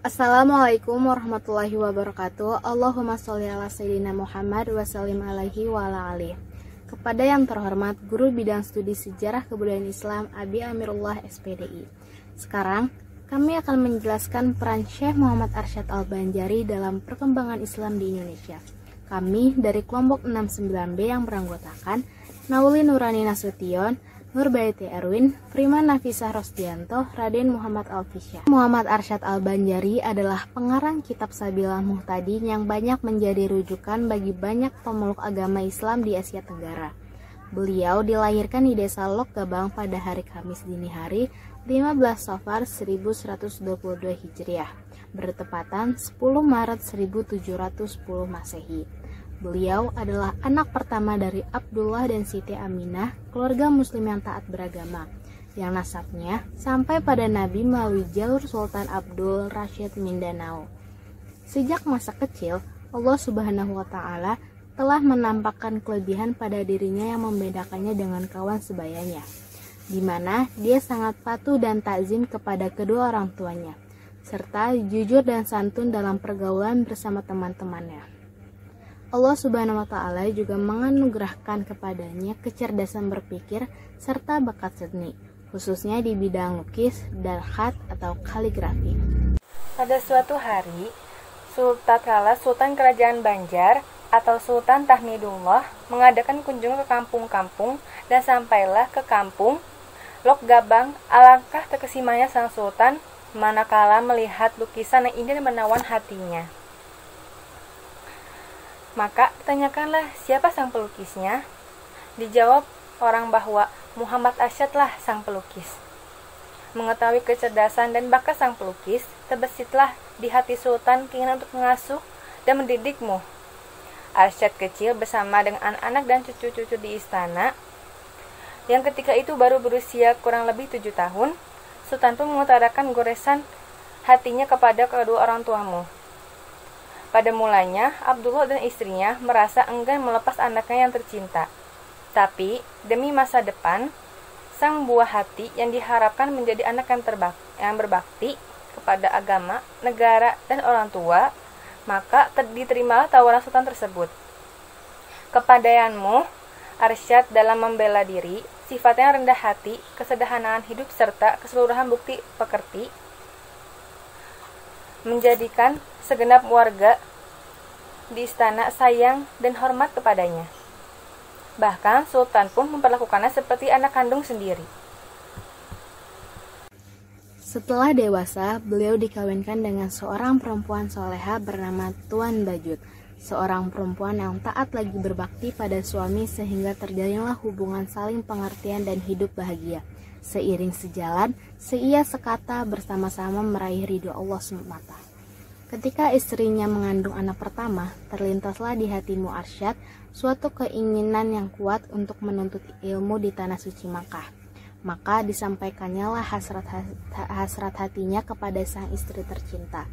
Assalamualaikum warahmatullahi wabarakatuh. Allahumma sholli ala sayyidina Muhammad wa sallim alaihi wa ala alihi. Kepada yang terhormat Guru Bidang Studi Sejarah Kebudayaan Islam Abi Amirullah SPDI. Sekarang kami akan menjelaskan peran Syekh Muhammad Arsyad Al-Banjari dalam perkembangan Islam di Indonesia. Kami dari kelompok 69B yang beranggotakan Nauli Nurani Nasution, Nurbaiti Erwin, Freeman Nafisah Rosdianto, Raden Muhammad Alfisyah. Muhammad Arsyad Al-Banjari adalah pengarang kitab Sabilah Muhtadi yang banyak menjadi rujukan bagi banyak pemeluk agama Islam di Asia Tenggara. Beliau dilahirkan di desa Lok Gabang pada hari Kamis dini hari 15 Safar 1122 Hijriah, bertepatan 10 Maret 1710 Masehi. Beliau adalah anak pertama dari Abdullah dan Siti Aminah, keluarga muslim yang taat beragama, yang nasabnya sampai pada Nabi melalui jalur Sultan Abdul Rashid Mindanao. Sejak masa kecil, Allah Subhanahu wa taala telah menampakkan kelebihan pada dirinya yang membedakannya dengan kawan sebayanya, di mana dia sangat patuh dan takzim kepada kedua orang tuanya, serta jujur dan santun dalam pergaulan bersama teman-temannya. Allah Subhanahu wa taala juga menganugerahkan kepadanya kecerdasan berpikir serta bakat seni, khususnya di bidang lukis, darhat atau kaligrafi. Pada suatu hari, Sultan Kala Sultan Kerajaan Banjar atau Sultan Tahmidullah mengadakan kunjungan ke kampung-kampung dan sampailah ke kampung Lok Gabang. Alangkah terkesimanya sang sultan manakala melihat lukisan yang ingin menawan hatinya. Maka tanyakanlah siapa sang pelukisnya? Dijawab orang bahwa Muhammad Asyad sang pelukis. Mengetahui kecerdasan dan bakat sang pelukis, terbesitlah di hati Sultan keinginan untuk mengasuh dan mendidikmu. Arsyad kecil bersama dengan anak-anak dan cucu-cucu di istana, yang ketika itu baru berusia kurang lebih tujuh tahun, Sultan pun mengutarakan goresan hatinya kepada kedua orang tuamu. Pada mulanya, Abdullah dan istrinya merasa enggan melepas anaknya yang tercinta. Tapi, demi masa depan, sang buah hati yang diharapkan menjadi anak yang, terbak yang berbakti kepada agama, negara, dan orang tua, maka diterima tawaran sultan tersebut. Kepadayanmu, Arsyad dalam membela diri, sifatnya rendah hati, kesederhanaan hidup, serta keseluruhan bukti pekerti, menjadikan segenap warga di istana sayang dan hormat kepadanya. Bahkan Sultan pun memperlakukannya seperti anak kandung sendiri. Setelah dewasa, beliau dikawinkan dengan seorang perempuan soleha bernama Tuan Bajut, seorang perempuan yang taat lagi berbakti pada suami sehingga terjalinlah hubungan saling pengertian dan hidup bahagia. Seiring sejalan, seia sekata bersama-sama meraih ridho Allah semata. Ketika istrinya mengandung anak pertama, terlintaslah di hati Muarsyad suatu keinginan yang kuat untuk menuntut ilmu di tanah suci Makkah. Maka disampaikannya lah hasrat, hasrat hatinya kepada sang istri tercinta.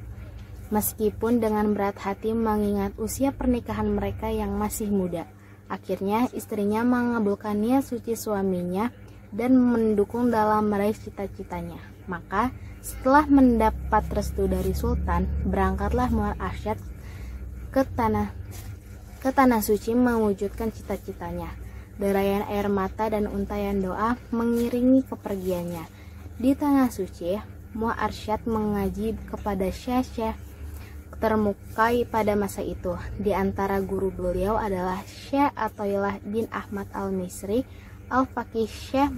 Meskipun dengan berat hati mengingat usia pernikahan mereka yang masih muda, akhirnya istrinya mengabulkan niat suci suaminya dan mendukung dalam meraih cita-citanya. Maka setelah mendapat restu dari Sultan, berangkatlah Muar Arsyad ke tanah ke tanah suci mewujudkan cita-citanya. Derayan air mata dan untayan doa mengiringi kepergiannya. Di tanah suci, Muar Arsyad mengaji kepada syekh-syekh termukai pada masa itu. Di antara guru beliau adalah Syekh Atoilah bin Ahmad Al-Misri, Al-Faqih Syekh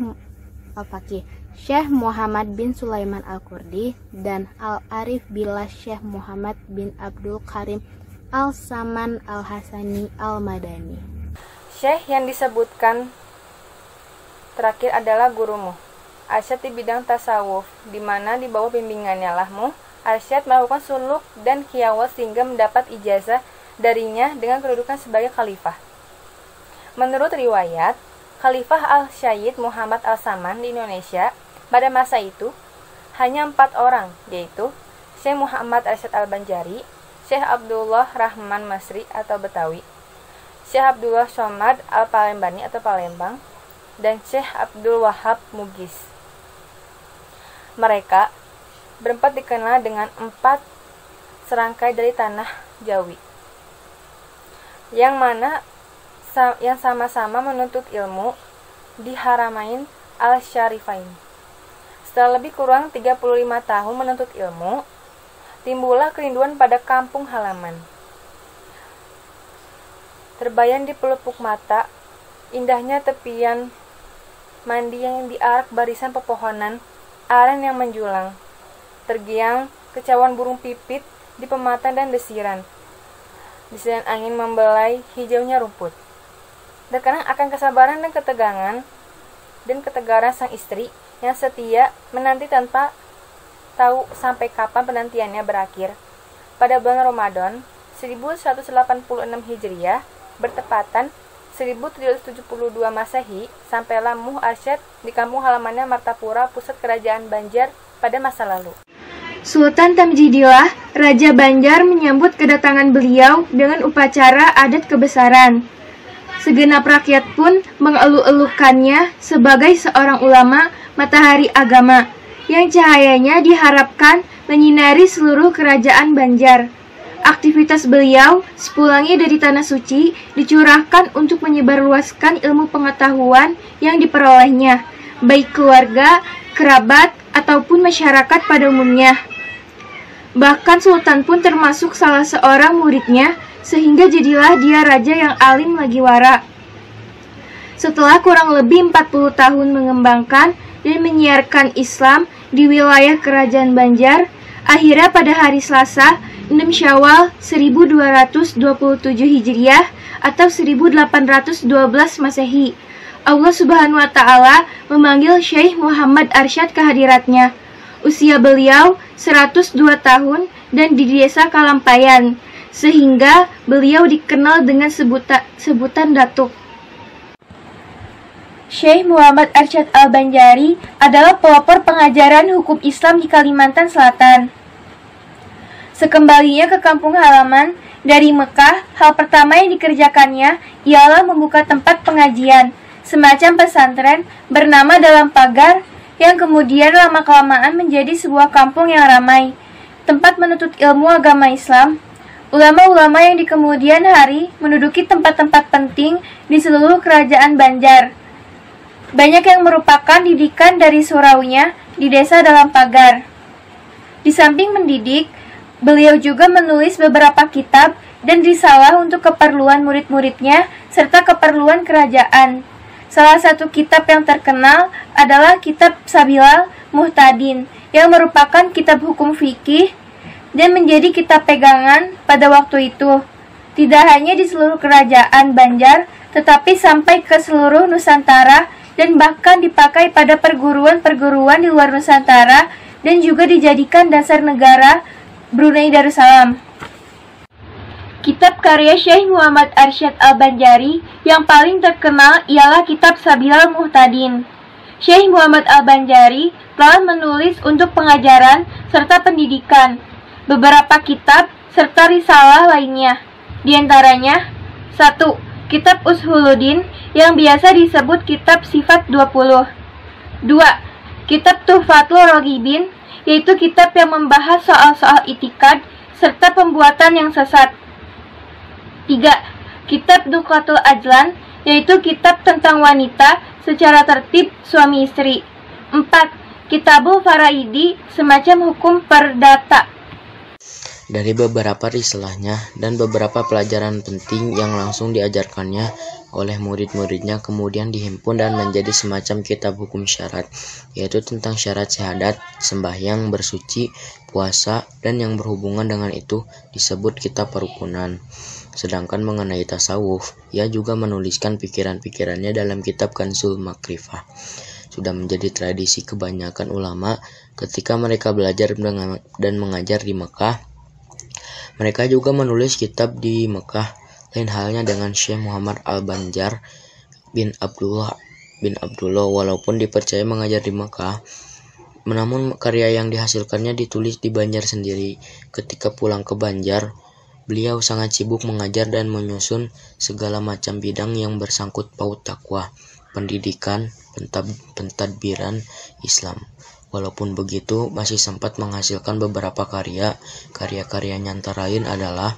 Al-Faqih Syekh Muhammad bin Sulaiman Al-Kurdi dan Al-Arif Billah Syekh Muhammad bin Abdul Karim Al-Saman Al-Hasani Al-Madani. Syekh yang disebutkan terakhir adalah gurumu. Arsyad di bidang tasawuf, di mana di bawah bimbingannya lahmu, Arsyad melakukan suluk dan kiawas sehingga mendapat ijazah darinya dengan kedudukan sebagai khalifah. Menurut riwayat, Khalifah Al-Syed Muhammad Al-Saman di Indonesia pada masa itu, hanya empat orang, yaitu Syekh Muhammad Arsyad Al-Banjari, Syekh Abdullah Rahman Masri atau Betawi, Syekh Abdullah Somad Al-Palembani atau Palembang, dan Syekh Abdul Wahab Mugis. Mereka berempat dikenal dengan empat serangkai dari tanah Jawi. Yang mana yang sama-sama menuntut ilmu di Haramain Al-Syarifain. Setelah lebih kurang 35 tahun menuntut ilmu, timbullah kerinduan pada kampung halaman. Terbayang di pelupuk mata, indahnya tepian mandi yang diarak barisan pepohonan, aren yang menjulang. Tergiang kecauan burung pipit di pematang dan desiran. Desiran angin membelai hijaunya rumput. Terkenang akan kesabaran dan ketegangan dan ketegaran sang istri yang setia menanti tanpa tahu sampai kapan penantiannya berakhir. Pada bulan Ramadan 1186 Hijriah bertepatan 1772 Masehi sampailah Muh Arsyad di kampung halamannya Martapura, pusat kerajaan Banjar pada masa lalu. Sultan Tamjidillah, Raja Banjar menyambut kedatangan beliau dengan upacara adat kebesaran. Segenap rakyat pun mengeluh-elukannya sebagai seorang ulama matahari agama yang cahayanya diharapkan menyinari seluruh kerajaan Banjar. Aktivitas beliau sepulangnya dari tanah suci dicurahkan untuk menyebarluaskan ilmu pengetahuan yang diperolehnya, baik keluarga, kerabat, ataupun masyarakat pada umumnya. Bahkan Sultan pun termasuk salah seorang muridnya sehingga jadilah dia raja yang alim lagi wara. Setelah kurang lebih 40 tahun mengembangkan dan menyiarkan Islam di wilayah kerajaan Banjar, akhirnya pada hari Selasa 6 Syawal 1227 Hijriah atau 1812 Masehi, Allah Subhanahu wa taala memanggil Syekh Muhammad Arsyad ke hadiratnya. Usia beliau 102 tahun dan di desa Kalampayan, sehingga beliau dikenal dengan sebuta, sebutan Datuk. Syekh Muhammad Arsyad Al-Banjari adalah pelopor pengajaran hukum Islam di Kalimantan Selatan. Sekembalinya ke kampung halaman, dari Mekah, hal pertama yang dikerjakannya ialah membuka tempat pengajian, semacam pesantren bernama dalam pagar yang kemudian lama-kelamaan menjadi sebuah kampung yang ramai, tempat menuntut ilmu agama Islam Ulama-ulama yang di kemudian hari menduduki tempat-tempat penting di seluruh kerajaan Banjar. Banyak yang merupakan didikan dari suraunya di desa dalam pagar. Di samping mendidik, beliau juga menulis beberapa kitab dan risalah untuk keperluan murid-muridnya serta keperluan kerajaan. Salah satu kitab yang terkenal adalah kitab Sabilal Muhtadin yang merupakan kitab hukum fikih dan menjadi kitab pegangan pada waktu itu. Tidak hanya di seluruh kerajaan Banjar, tetapi sampai ke seluruh Nusantara dan bahkan dipakai pada perguruan-perguruan di luar Nusantara dan juga dijadikan dasar negara Brunei Darussalam. Kitab karya Syekh Muhammad Arsyad Al-Banjari yang paling terkenal ialah kitab Sabilal Muhtadin. Syekh Muhammad Al-Banjari telah menulis untuk pengajaran serta pendidikan beberapa kitab, serta risalah lainnya. Di antaranya, 1. Kitab Ushuluddin yang biasa disebut Kitab Sifat 20. 2. Kitab Tuhfatul Rogibin yaitu kitab yang membahas soal-soal itikad serta pembuatan yang sesat. 3. Kitab Dukatul Ajlan yaitu kitab tentang wanita secara tertib suami istri. 4. Kitabul Faraidi semacam hukum perdata dari beberapa risalahnya dan beberapa pelajaran penting yang langsung diajarkannya oleh murid-muridnya kemudian dihimpun dan menjadi semacam kitab hukum syarat, yaitu tentang syarat syahadat, sembahyang, bersuci, puasa, dan yang berhubungan dengan itu disebut kitab perukunan. Sedangkan mengenai tasawuf, ia juga menuliskan pikiran-pikirannya dalam kitab Kansul Makrifah. Sudah menjadi tradisi kebanyakan ulama ketika mereka belajar dan mengajar di Mekah mereka juga menulis kitab di Mekah, lain halnya dengan Syekh Muhammad Al-Banjar bin Abdullah bin Abdullah walaupun dipercaya mengajar di Mekah. Namun karya yang dihasilkannya ditulis di Banjar sendiri. Ketika pulang ke Banjar, beliau sangat sibuk mengajar dan menyusun segala macam bidang yang bersangkut paut takwa, pendidikan, pentadbiran Islam. Walaupun begitu, masih sempat menghasilkan beberapa karya. Karya-karyanya antara lain adalah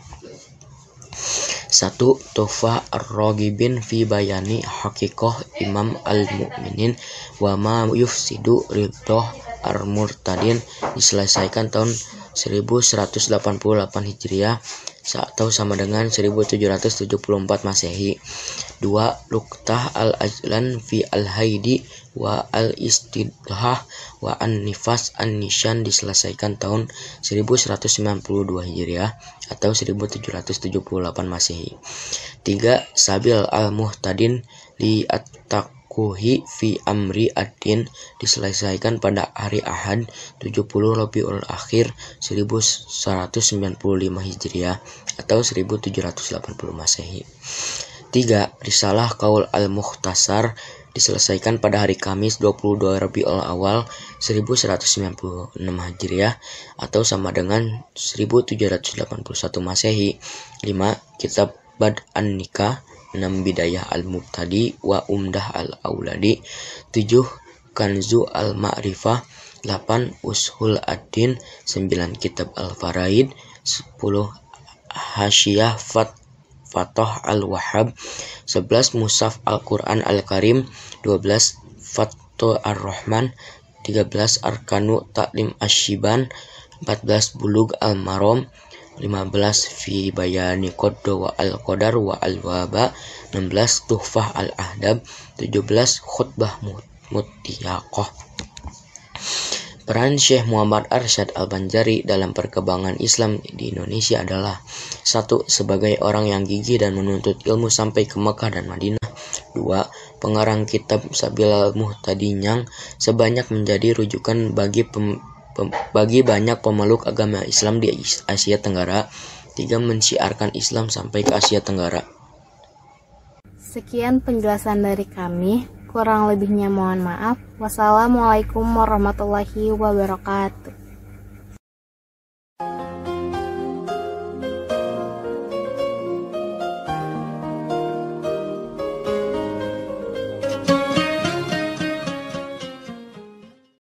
satu Tufa Ar-Ragibin fi bayani hakikoh Imam Al-Mu'minin. Wa ma yufsidu ridho Ar-Murtadin. Diselesaikan tahun 1188 Hijriah atau sama dengan 1774 Masehi. Dua Luktah al-Ajlan fi al-Haidi wa al-Istidhah wa an-Nifas an-Nishan diselesaikan tahun 1192 Hijriah atau 1778 Masehi. Tiga Sabil al-Muhtadin li at Kuhi fi amri ad-din diselesaikan pada hari Ahad 70 Rabiul Akhir 1195 Hijriah atau 1780 Masehi. 3. Risalah Kaul Al-Mukhtasar diselesaikan pada hari Kamis 22 Rabiul Awal 1196 Hijriah atau sama dengan 1781 Masehi. 5. Kitab Bad an-Nikah 6 Bidayah Al-Mubtadi wa Umdah Al-Auladi 7 Kanzu Al-Ma'rifah. 8 Ushul Ad-Din. 9 Kitab Al-Faraid. 10 Hasyah Fat Fatah Al-Wahhab. 11 Musaf Al-Quran Al-Karim. 12 Fatto Ar-Rahman. 13 Arkanu Taklim Ashiban 14 Bulug Al-Marom 15 fi bayani qadda wa al qadar wa al waba 16 tuhfah al ahdab 17 khutbah mutiyaqah Peran Syekh Muhammad Arsyad Al-Banjari dalam perkembangan Islam di Indonesia adalah satu sebagai orang yang gigih dan menuntut ilmu sampai ke Mekah dan Madinah. Dua, pengarang kitab Sabil Muhtadinyang sebanyak menjadi rujukan bagi pem bagi banyak pemeluk agama Islam di Asia Tenggara, tiga mensiarkan Islam sampai ke Asia Tenggara. Sekian penjelasan dari kami, kurang lebihnya mohon maaf. Wassalamualaikum warahmatullahi wabarakatuh.